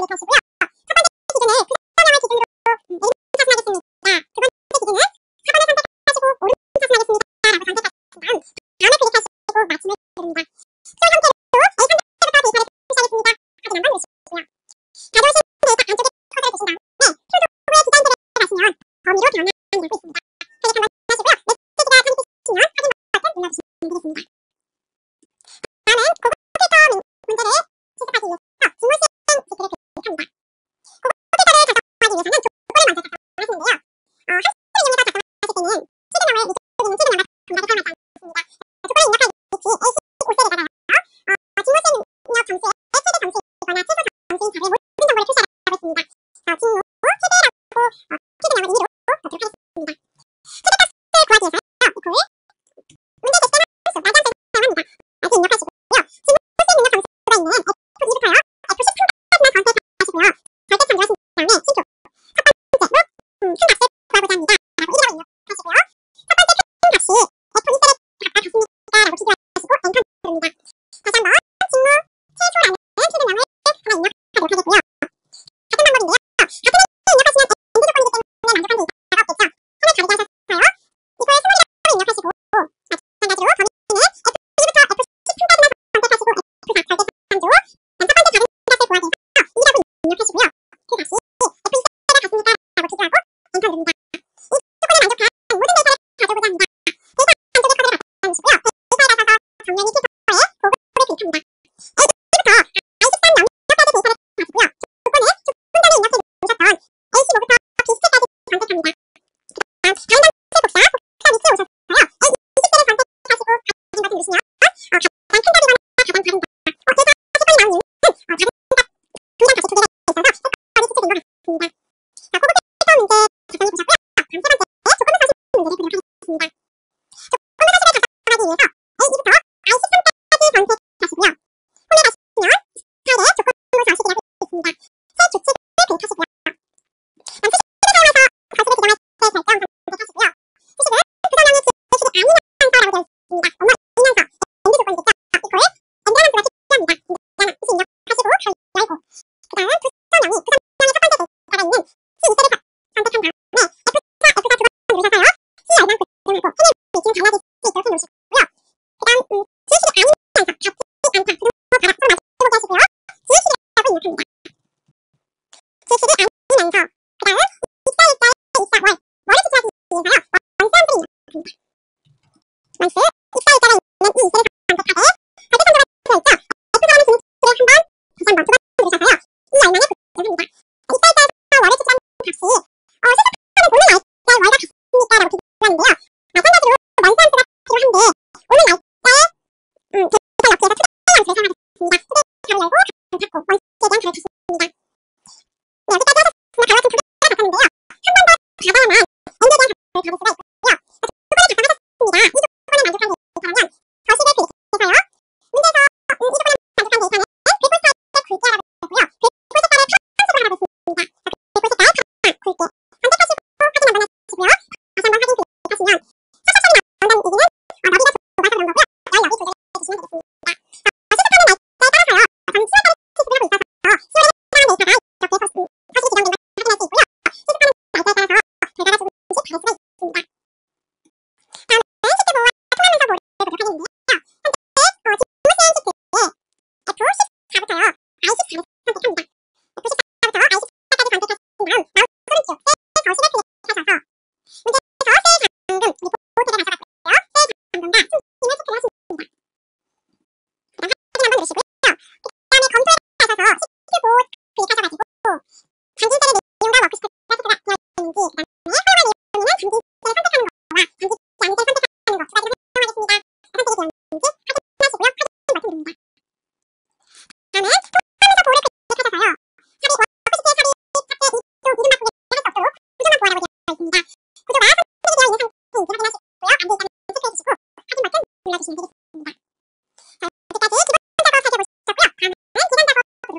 的方式不要。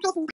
작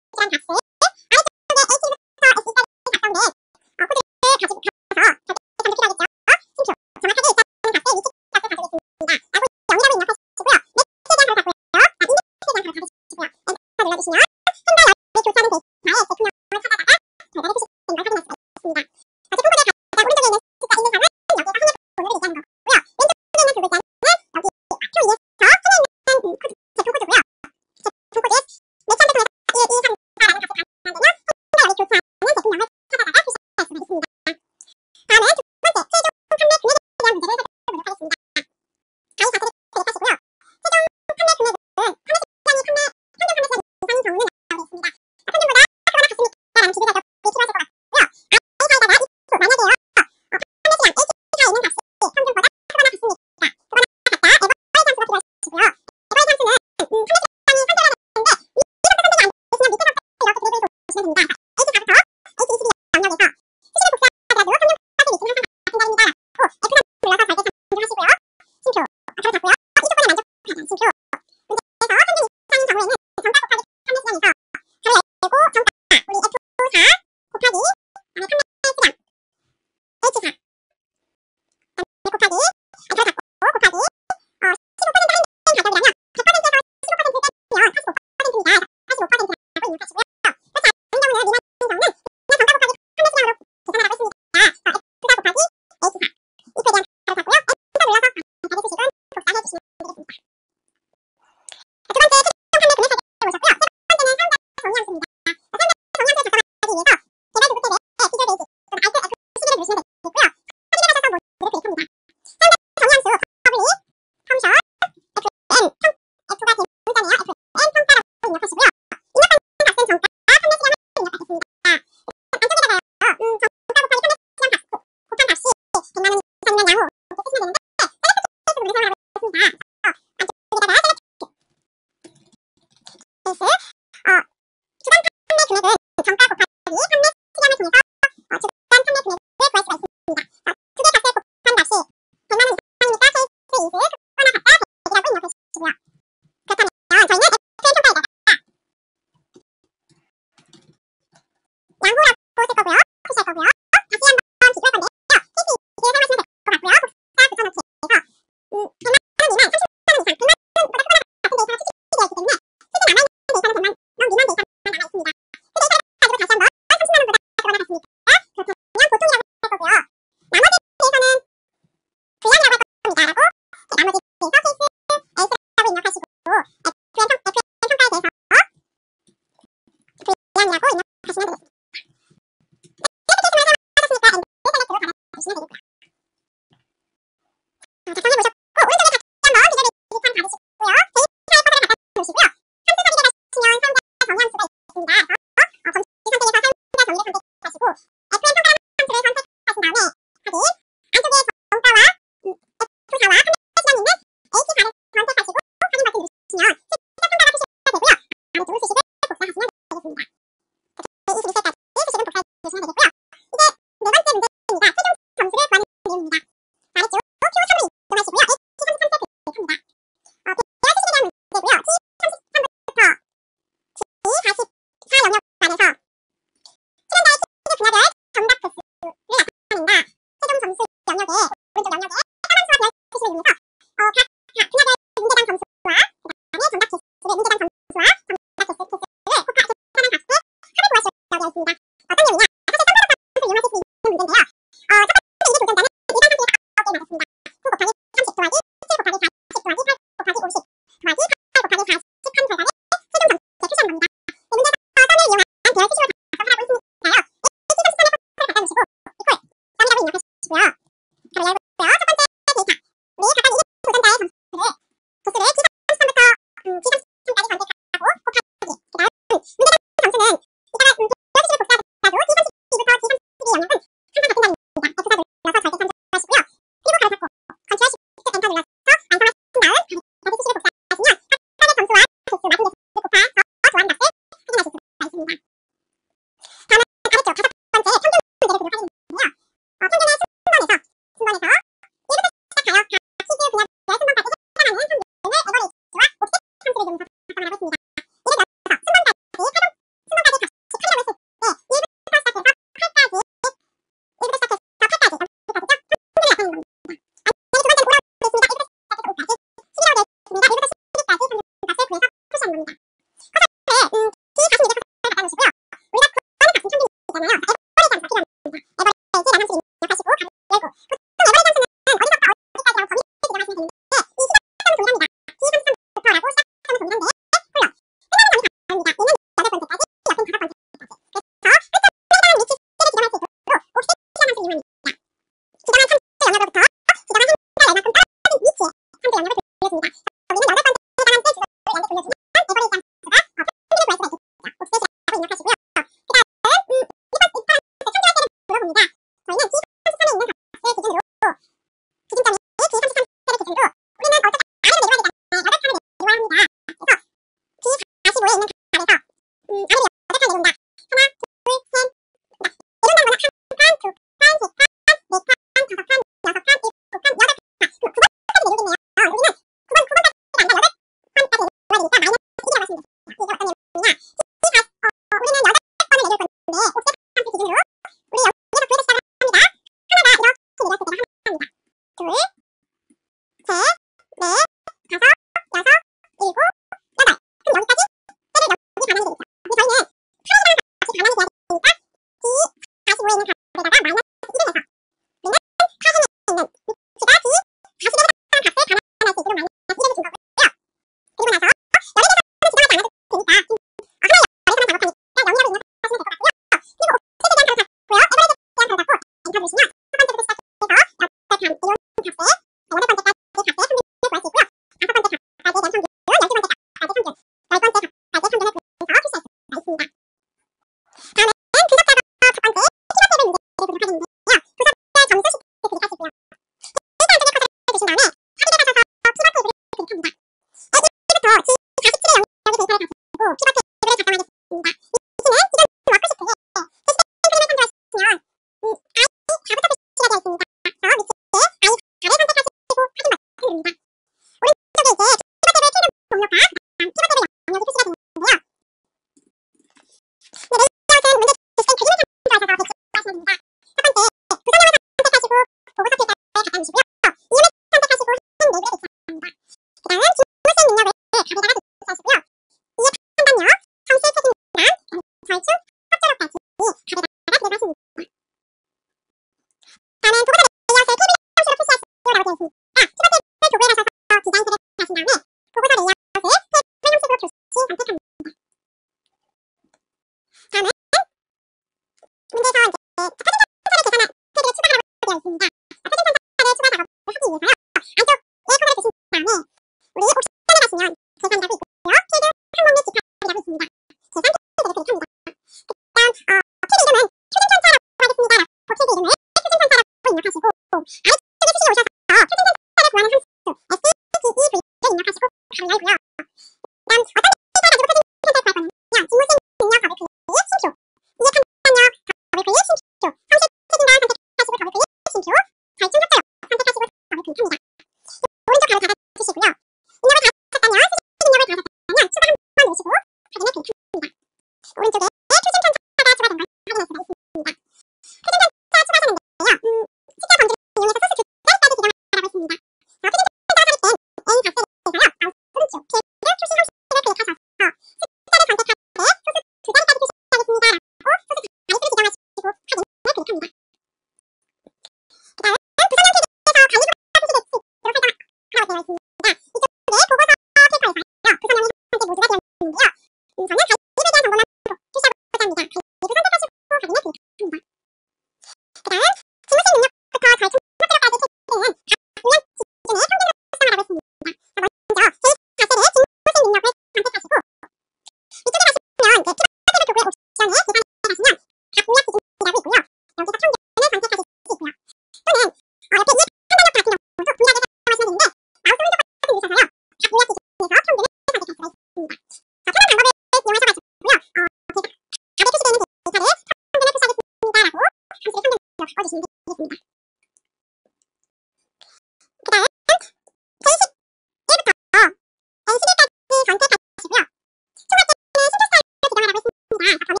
না এখনো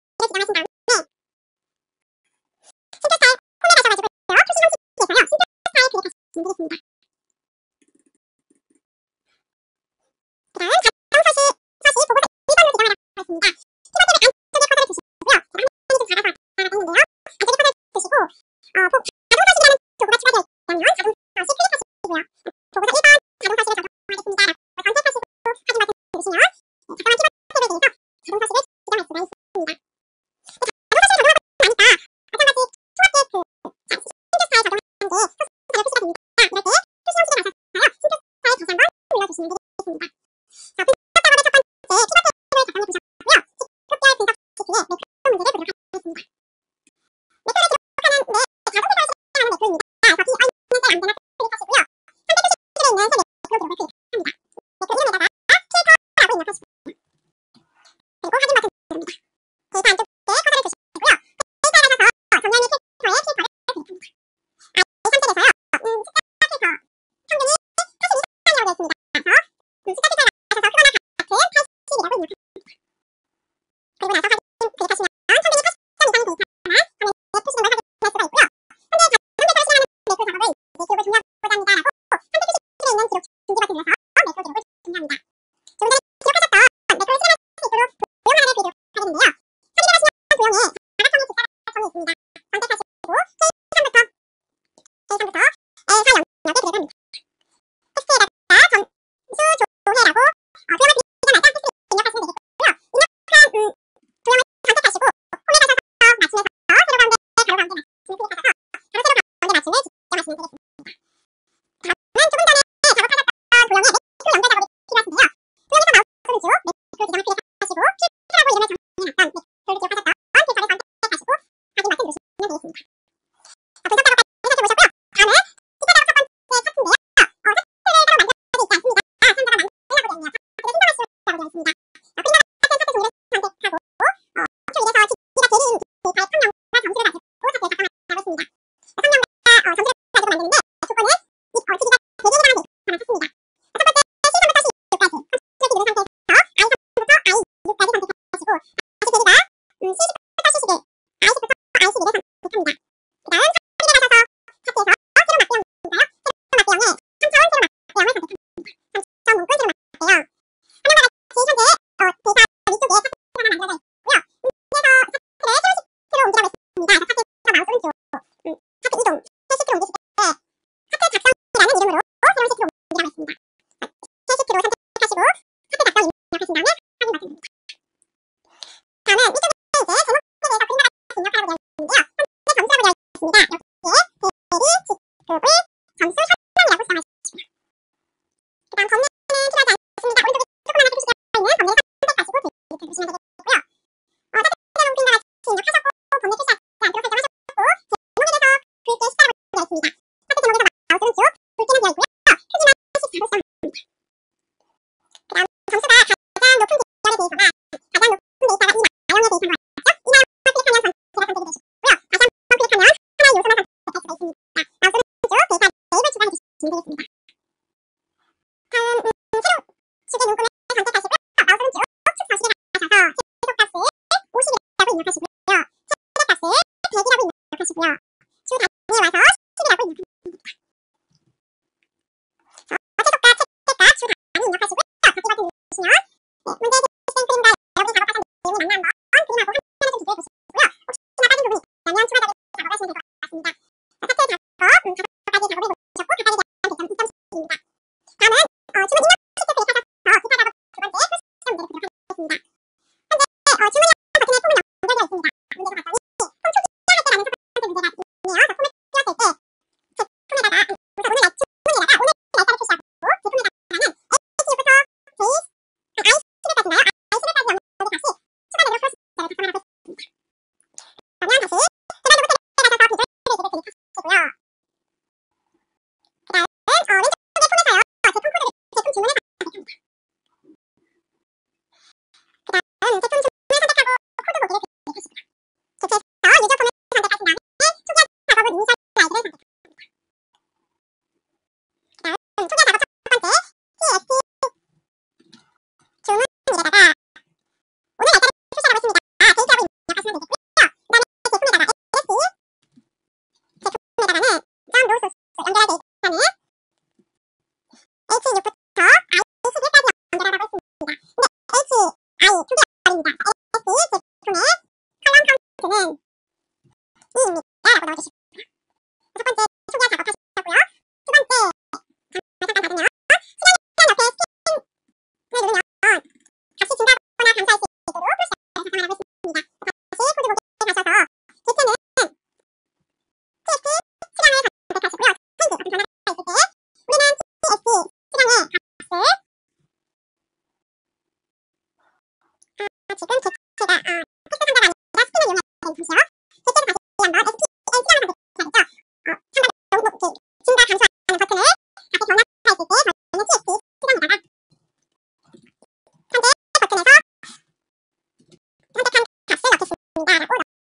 Tính.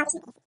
값을